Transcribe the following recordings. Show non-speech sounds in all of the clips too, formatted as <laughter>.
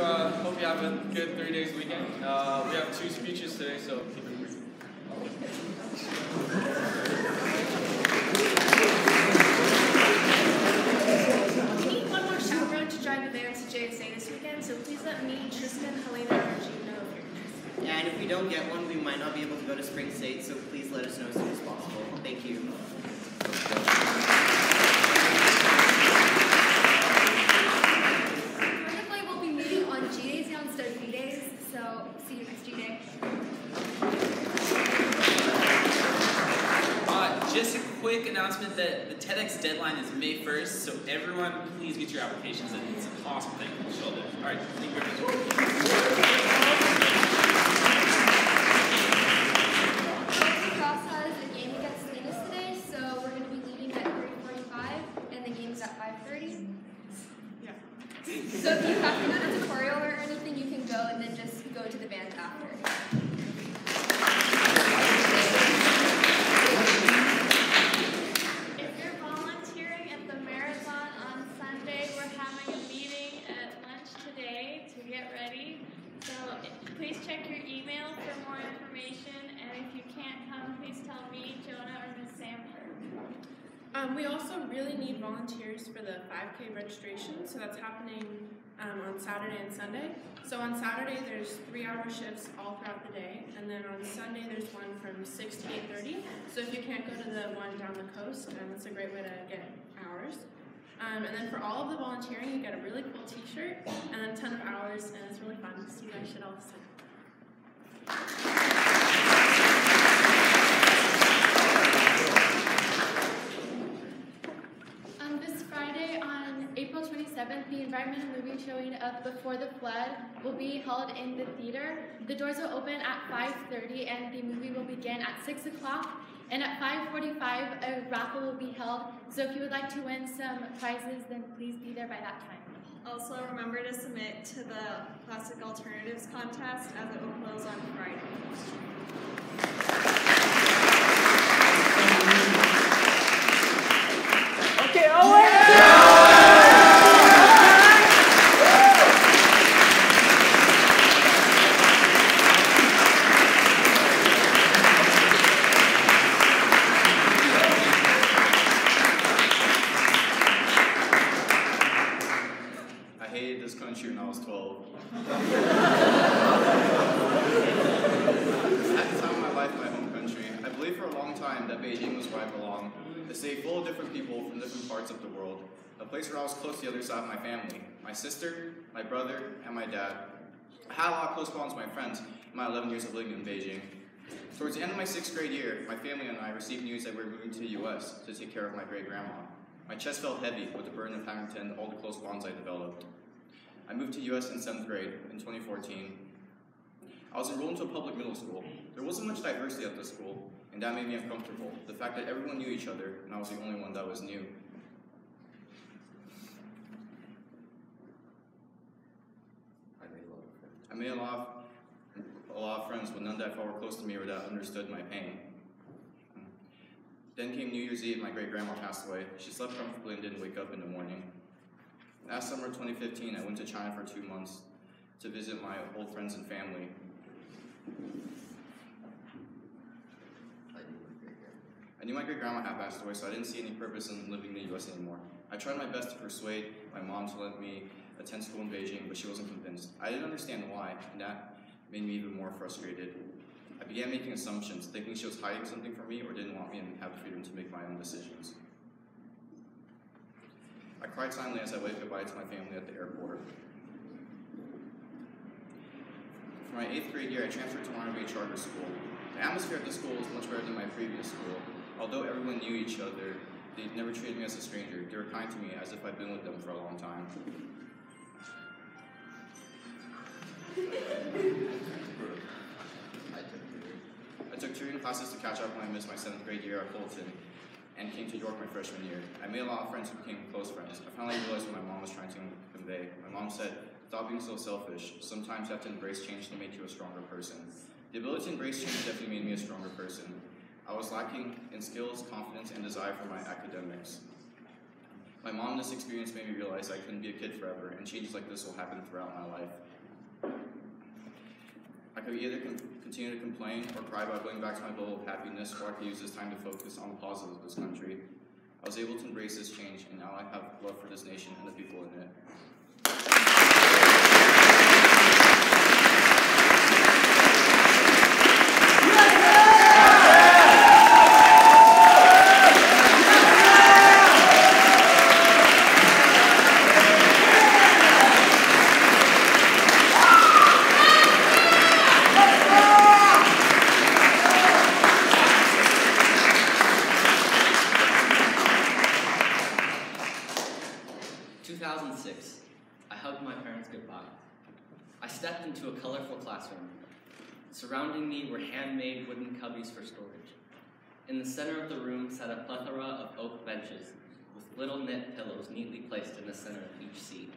you. Uh, hope you have a good three days weekend. Uh, we have two speeches today, so keep it brief. We need one more chaperone to drive the van to JSA this weekend, so please let me, Tristan, Helena, or Jean know if you're interested. Yeah, and if we don't get one, we might not be able to go to Spring State, so please let us know as soon as possible. Thank you. Currently, we'll be meeting on G days instead of B days, so see you next G day. Uh, just a quick announcement that the TEDx deadline is May 1st, so everyone please get your applications in. It's an awesome thing. All right, thank you very much. Cross has a game against Salinas today, so we're going to be leaving at 3:45, and the game's at 5:30. Yeah. So if you have to go to tutorial or anything, you can go and then just go to the band after. If you're volunteering at the marathon on Sunday, we're having a meeting at lunch today to get ready. So please check your email for more information, and if you can't come, please tell me, Jonah, or Miss Sanford. Um, we also really need volunteers for the 5K registration, so that's happening um, on Saturday and Sunday. So on Saturday, there's three-hour shifts all throughout the day, and then on Sunday, there's one from 6 to 8:30. So if you can't go to the one down the coast, um, that's a great way to get hours. Um, and then for all of the volunteering, you get a really cool T-shirt and then a ton of hours, and it's really fun. So you guys should all sign up. Um, this Friday on April 27th, the environmental movie showing of Before the Flood will be held in the theater. The doors will open at 5.30 and the movie will begin at 6 o'clock. And at 5.45, a raffle will be held. So if you would like to win some prizes, then please be there by that time. Also, remember to submit to the Plastic Alternatives Contest as it will close on Friday. Okay, Owen! I hated this country when I was 12. At the time of my life, my home country, I believed for a long time that Beijing was where I belong, a city full of different people from different parts of the world, a place where I was close to the other side of my family, my sister, my brother, and my dad. I had a lot of close bonds with my friends in my 11 years of living in Beijing. Towards the end of my sixth grade year, my family and I received news that we were moving to the U.S. to take care of my great grandma. My chest felt heavy with the burden of having to end all the close bonds I developed. I moved to the US in seventh grade in 2014. I was enrolled into a public middle school. There wasn't much diversity at the school, and that made me uncomfortable. The fact that everyone knew each other, and I was the only one that was new. A lot of, friends, but none that felt were close to me or that understood my pain. Then came New Year's Eve, my great grandma passed away. She slept comfortably and didn't wake up in the morning. Last summer, 2015, I went to China for two months to visit my old friends and family. I knew my great grandma had passed away, so I didn't see any purpose in living in the US anymore. I tried my best to persuade my mom to let me attend school in Beijing, but she wasn't convinced. I didn't understand why, and that made me even more frustrated. I began making assumptions, thinking she was hiding something from me or didn't want me to have the freedom to make my own decisions. I cried silently as I waved goodbye to my family at the airport. For my eighth grade year, I transferred to Monterey Charter School. The atmosphere at the school was much better than my previous school. Although everyone knew each other, they never treated me as a stranger. They were kind to me as if I'd been with them for a long time. I took tutoring classes to catch up when I missed my seventh grade year at Fulton and came to York my freshman year. I made a lot of friends who became close friends. I finally realized what my mom was trying to convey. My mom said, Stop being so selfish. Sometimes you have to embrace change to make you a stronger person. The ability to embrace change definitely made me a stronger person. I was lacking in skills, confidence, and desire for my academics. My mom, and this experience made me realize I couldn't be a kid forever, and changes like this will happen throughout my life. I could either con- continue to complain or cry about going back to my bubble of happiness, or I could use this time to focus on the positives of this country. I was able to embrace this change, and now I have love for this nation and the people in it. Two thousand six. I hugged my parents goodbye. I stepped into a colorful classroom. Surrounding handmade wooden cubbies for storage. In the center of the room sat a plethora of oak benches with little knit pillows neatly placed in the center of each seat.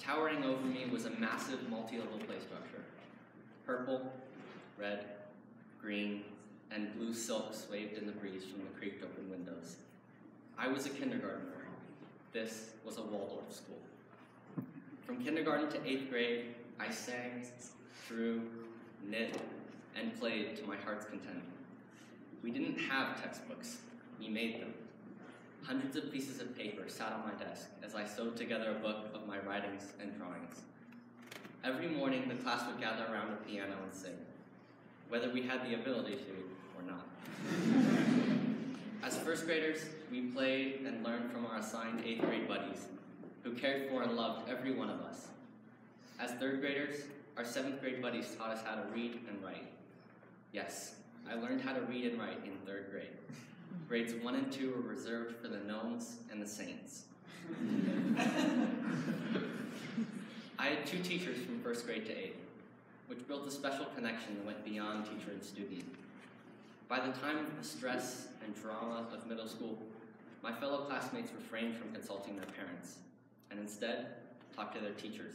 Towering over me was a massive multi-level play structure. Purple, red, green, and blue silks swayed in the breeze from the creaked open windows. I was a kindergartner. This was a Waldorf school. From kindergarten to eighth grade, I sang, drew, knit, and played to my heart's content. We didn't have textbooks, we made them. Hundreds of pieces of paper sat on my desk as I sewed together a book of my writings and drawings. Every morning, the class would gather around the piano and sing, whether we had the ability to or not. As first graders, we played and learned from our assigned eighth grade buddies, who cared for and loved every one of us. As third graders, our seventh grade buddies taught us how to read and write. Yes, I learned how to read and write in third grade. Grades one and two were reserved for the gnomes and the saints. <laughs> I had two teachers from first grade to eighth, which built a special connection that went beyond teacher and student. By the time of the stress and drama of middle school, my fellow classmates refrained from consulting their parents and instead talked to their teachers.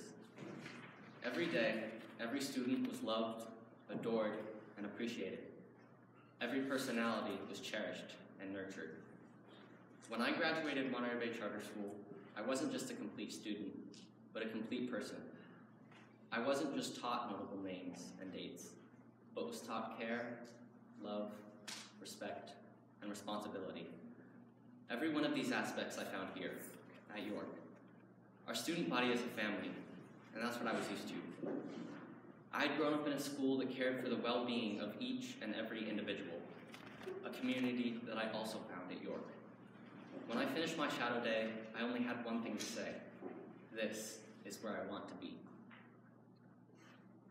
Every day, every student was loved, adored, and appreciated. Every personality was cherished and nurtured. When I graduated Monterey Bay Charter School, I wasn't just a complete student, but a complete person. I wasn't just taught notable names and dates, but was taught care, love, respect, and responsibility. Every one of these aspects I found here at York. Our student body is a family, and that's what I was used to. I had grown up in a school that cared for the well being of each and every individual, a community that I also found at York. When I finished my shadow day, I only had one thing to say this is where I want to be.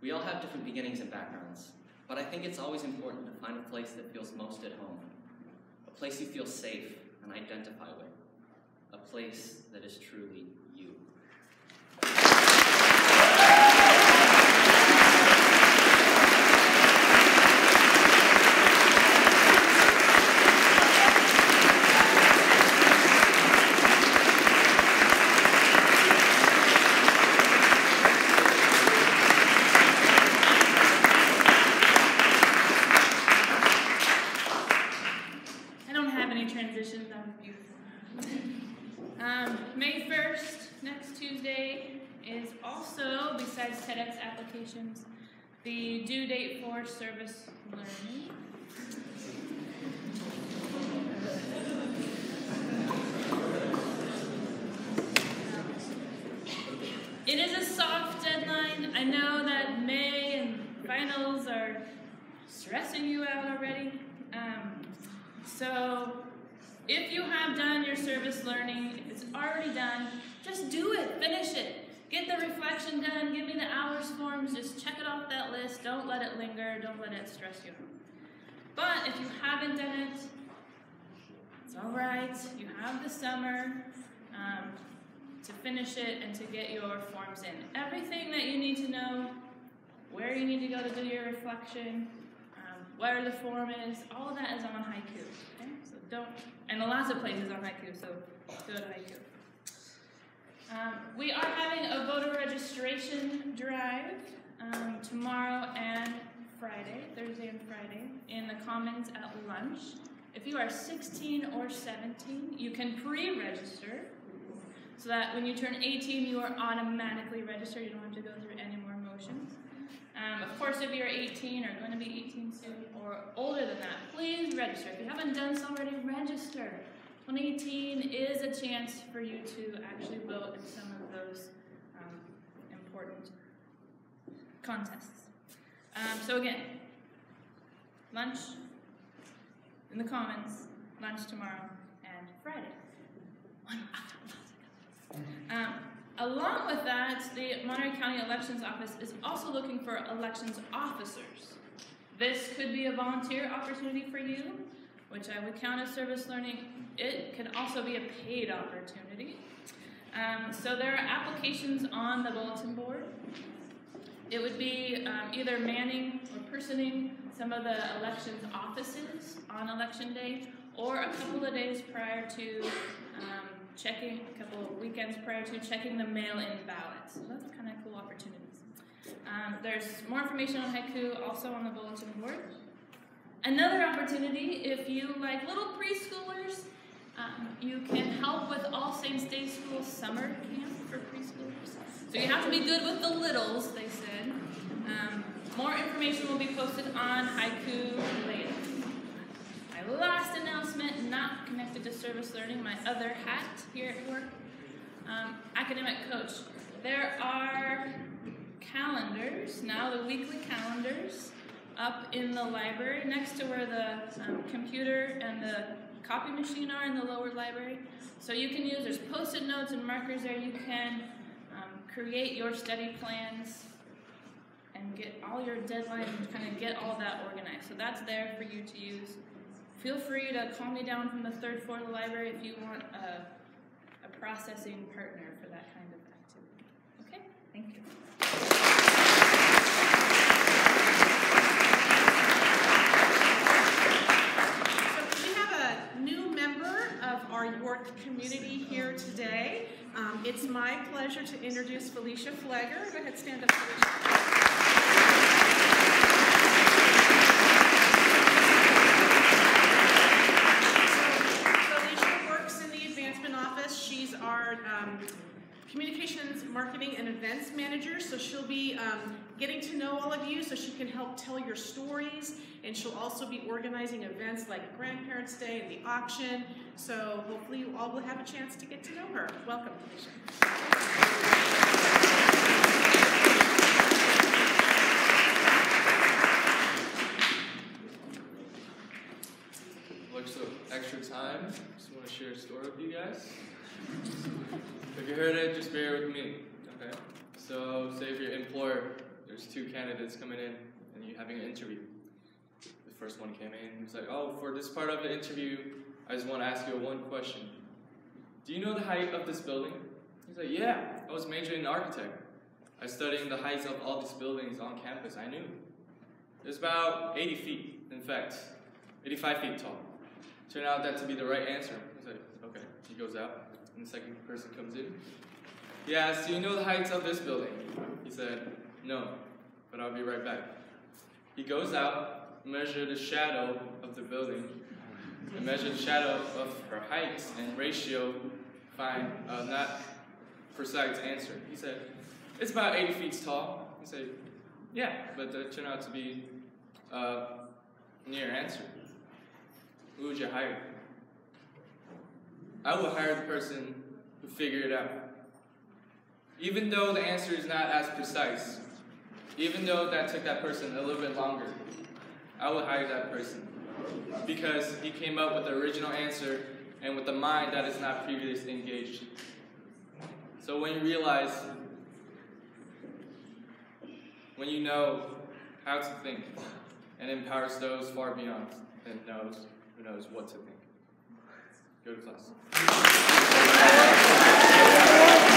We all have different beginnings and backgrounds, but I think it's always important to find a place that feels most at home, a place you feel safe and identify with, a place that is truly you. I don't have any transitions. That was beautiful. Um, May 1st, next Tuesday, is also, besides TEDx applications, the due date for service learning. It is a soft deadline. I know that May and finals are stressing you out already. Um, so, if you have done your service learning, it's already done, just do it, finish it. Get the reflection done, give me the hours forms, just check it off that list. Don't let it linger, don't let it stress you out. But if you haven't done it, it's all right. You have the summer um, to finish it and to get your forms in. Everything that you need to know, where you need to go to do your reflection, um, where the form is, all of that is on Haiku. Okay? So don't, and lots of places on Haiku, so go to Haiku. Um, we are having a voter registration drive um, tomorrow and Friday, Thursday and Friday, in the Commons at lunch. If you are 16 or 17, you can pre-register so that when you turn 18, you are automatically registered. You don't have to go through any more motions. Um, of course, if you're 18 or going to be 18 soon or older than that, please register. If you haven't done so already, register. 2018 is a chance for you to actually vote in some of those um, important contests. Um, so again, lunch in the Commons, lunch tomorrow, and Friday. Um, along with that, the Monterey County Elections Office is also looking for elections officers. This could be a volunteer opportunity for you, which I would count as service learning. It can also be a paid opportunity. Um, so there are applications on the bulletin board. It would be um, either manning or personing some of the elections offices on election day, or a couple of days prior to um, checking, a couple of weekends prior to checking the mail-in ballots. So that's kind of cool opportunities. Um, there's more information on haiku also on the bulletin board. Another opportunity, if you like little preschoolers, um, you can help with All Saints Day School summer camp for preschoolers. So you have to be good with the littles, they said. Um, more information will be posted on Haiku later. My last announcement, not connected to service learning, my other hat here at work, um, academic coach. There are calendars, now the weekly calendars, up in the library next to where the um, computer and the copy machine are in the lower library. So you can use, there's post-it notes and markers there. You can um, create your study plans and get all your deadlines and kind of get all that organized. So that's there for you to use. Feel free to call me down from the third floor of the library if you want a, a processing partner for that kind of activity. Okay, thank you. So we have a new member of York community here today. Um, it's my pleasure to introduce Felicia Flagger. Go ahead, stand up. Felicia works in the advancement office. She's our um, communications, marketing, and events manager. So she'll be um, getting to know all of you so she can help tell your stories. And she'll also be organizing events like Grandparents' Day and the auction. So hopefully you all will have a chance to get to know her. Welcome, of extra time. Just want to share a story with you guys. If you heard it, just bear with me. So, say if your employer, there's two candidates coming in, and you're having an interview. The first one came in. He's like, "Oh, for this part of the interview, I just want to ask you one question. Do you know the height of this building?" He's like, "Yeah, I was majoring in architect. I studied the heights of all these buildings on campus. I knew. It's about 80 feet. In fact, 85 feet tall." Turned out that to be the right answer. He's like, okay. He goes out, and the second person comes in. Do you know the heights of this building? He said, no, but I'll be right back. He goes out, measures the shadow of the building, and measure the shadow of her height and ratio, find uh, not precise answer. He said, it's about 80 feet tall. He said, yeah, but that turned out to be uh, near answer. Who would you hire? I would hire the person who figured it out. Even though the answer is not as precise, even though that took that person a little bit longer, I would hire that person because he came up with the original answer and with a mind that is not previously engaged. So when you realize, when you know how to think, and empowers those far beyond and knows who knows what to think. Go to class.